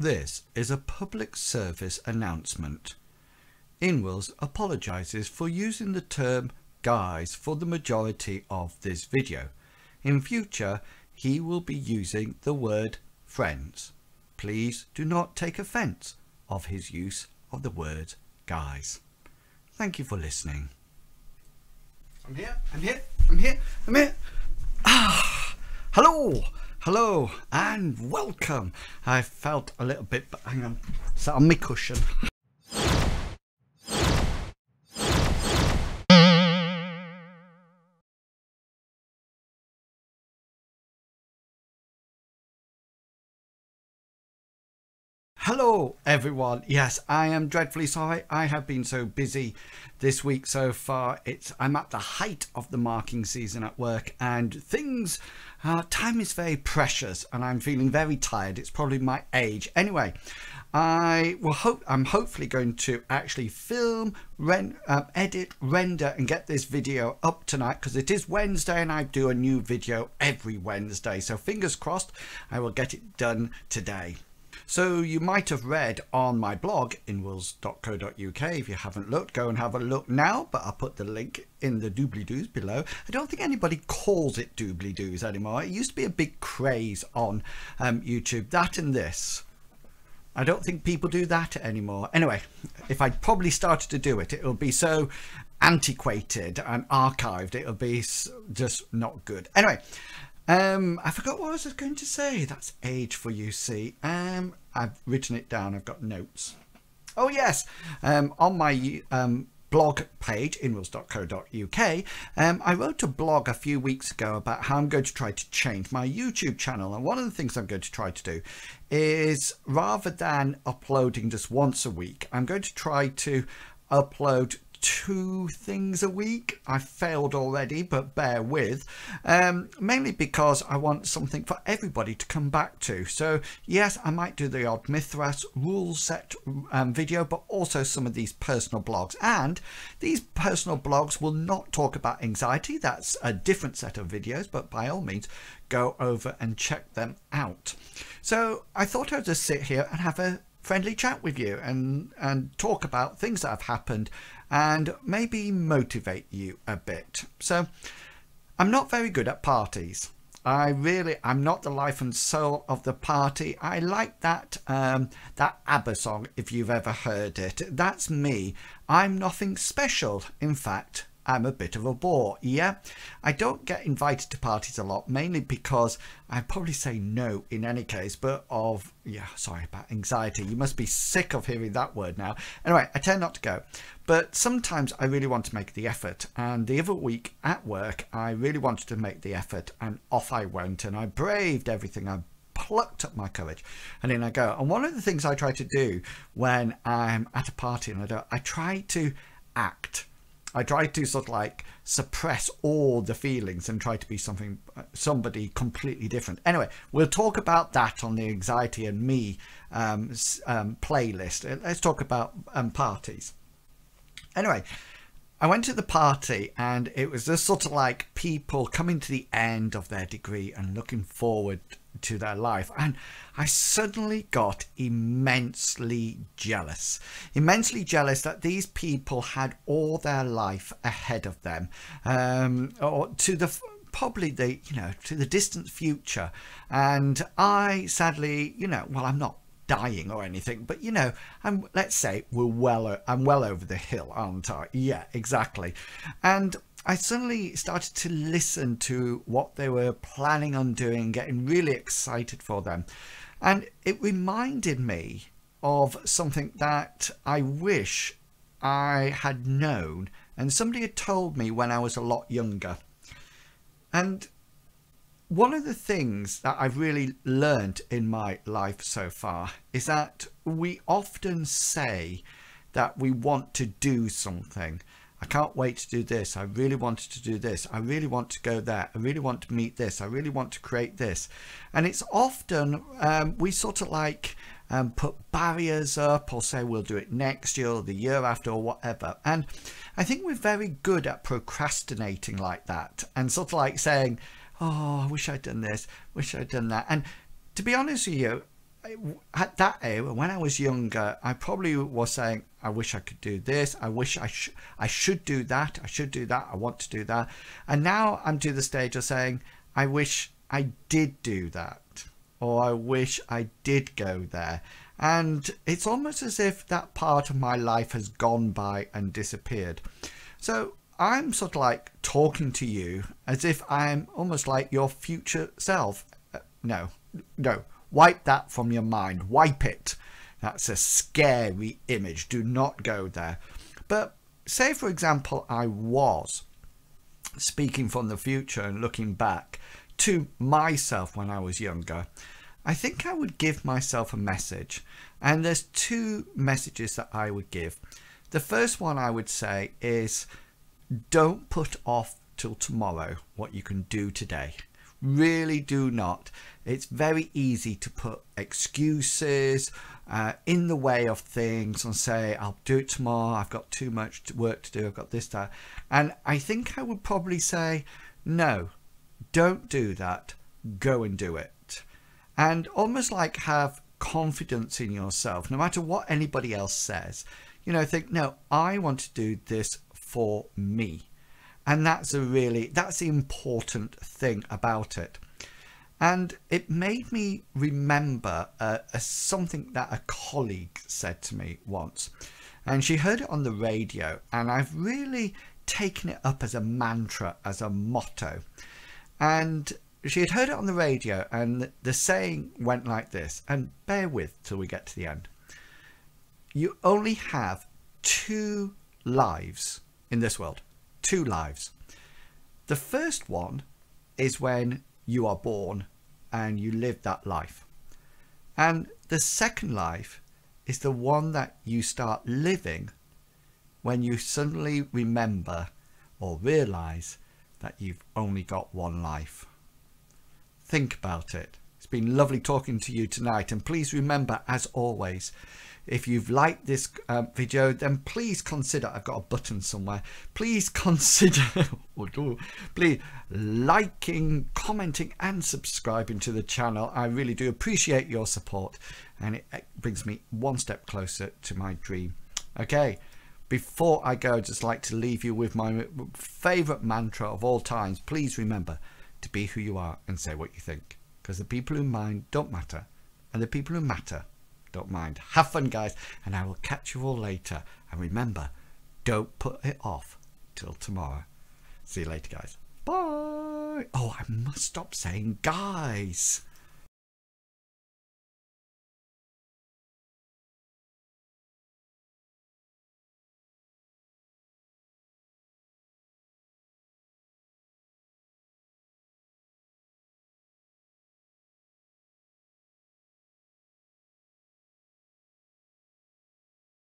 This is a public service announcement. Inwils apologises for using the term guys for the majority of this video. In future, he will be using the word friends. Please do not take offence of his use of the word guys. Thank you for listening. I'm here, I'm here, I'm here, I'm here. Ah, hello, hello, and welcome. I felt a little bit, but hang on, sat on my cushion. Hello everyone. Yes, I am dreadfully sorry. I have been so busy this week so far. It's I'm at the height of the marking season at work and things uh, time is very precious and I'm feeling very tired. It's probably my age. Anyway, I will hope I'm hopefully going to actually film, ren, uh, edit, render and get this video up tonight because it is Wednesday and I do a new video every Wednesday. So fingers crossed I will get it done today. So you might have read on my blog, inwils.co.uk. If you haven't looked, go and have a look now, but I'll put the link in the doobly-doos below. I don't think anybody calls it doobly-doos anymore. It used to be a big craze on um, YouTube, that and this. I don't think people do that anymore. Anyway, if I probably started to do it, it'll be so antiquated and archived. It'll be just not good. Anyway, um, I forgot what I was going to say. That's age for you, see. Um, I've written it down. I've got notes. Oh, yes. Um, on my um, blog page, inwils.co.uk, um, I wrote a blog a few weeks ago about how I'm going to try to change my YouTube channel. And one of the things I'm going to try to do is rather than uploading just once a week, I'm going to try to upload two things a week. I failed already, but bear with. Um, mainly because I want something for everybody to come back to. So yes, I might do the odd Mythras rule set um, video, but also some of these personal blogs. And these personal blogs will not talk about anxiety. That's a different set of videos, but by all means, go over and check them out. So I thought I'd just sit here and have a friendly chat with you and and talk about things that have happened and maybe motivate you a bit. So I'm not very good at parties. I really, I'm not the life and soul of the party. I like that, um, that ABBA song, if you've ever heard it. That's me. I'm nothing special. In fact, I'm a bit of a bore. Yeah, I don't get invited to parties a lot, mainly because I probably say no in any case, but of, yeah, sorry about anxiety. You must be sick of hearing that word now. Anyway, I tend not to go, but sometimes I really want to make the effort. And the other week at work, I really wanted to make the effort and off I went and I braved everything. I plucked up my courage and in I go. And one of the things I try to do when I'm at a party and I don't, I try to act I tried to sort of like suppress all the feelings and try to be something, somebody completely different. Anyway, we'll talk about that on the anxiety and me um, um, playlist. Uh, let's talk about um, parties. Anyway, I went to the party and it was just sort of like people coming to the end of their degree and looking forward to their life. And I suddenly got immensely jealous. Immensely jealous that these people had all their life ahead of them. Um, or to the probably the you know to the distant future and i sadly you know well i'm not dying or anything but you know i'm let's say we're well i'm well over the hill aren't i yeah exactly and I suddenly started to listen to what they were planning on doing, getting really excited for them. And it reminded me of something that I wish I had known and somebody had told me when I was a lot younger. And one of the things that I've really learned in my life so far is that we often say that we want to do something I can't wait to do this. I really wanted to do this. I really want to go there. I really want to meet this. I really want to create this. And it's often um, we sort of like um, put barriers up or say we'll do it next year or the year after or whatever. And I think we're very good at procrastinating like that and sort of like saying, oh, I wish I'd done this, wish I'd done that. And to be honest with you, at that age, when I was younger, I probably was saying, I wish I could do this. I wish I, sh- I should do that. I should do that. I want to do that. And now I'm to the stage of saying, I wish I did do that. Or I wish I did go there. And it's almost as if that part of my life has gone by and disappeared. So I'm sort of like talking to you as if I'm almost like your future self. Uh, no, no, wipe that from your mind. Wipe it. That's a scary image. Do not go there. But say, for example, I was speaking from the future and looking back to myself when I was younger. I think I would give myself a message. And there's two messages that I would give. The first one I would say is don't put off till tomorrow what you can do today. Really do not. It's very easy to put excuses uh, in the way of things and say, I'll do it tomorrow. I've got too much work to do. I've got this, that. And I think I would probably say, no, don't do that. Go and do it. And almost like have confidence in yourself, no matter what anybody else says. You know, think, no, I want to do this for me. And that's a really, that's the important thing about it. And it made me remember uh, something that a colleague said to me once. And she heard it on the radio, and I've really taken it up as a mantra, as a motto. And she had heard it on the radio, and the saying went like this, and bear with till we get to the end. You only have two lives in this world. Two lives. The first one is when you are born and you live that life. And the second life is the one that you start living when you suddenly remember or realize that you've only got one life. Think about it. It's been lovely talking to you tonight and please remember as always if you've liked this uh, video, then please consider, I've got a button somewhere, please consider, please liking, commenting and subscribing to the channel. I really do appreciate your support and it, it brings me one step closer to my dream. Okay, before I go, I'd just like to leave you with my favourite mantra of all times. Please remember to be who you are and say what you think because the people who mind don't matter and the people who matter don't mind. Have fun, guys, and I will catch you all later. And remember, don't put it off till tomorrow. See you later, guys. Bye. Oh, I must stop saying guys.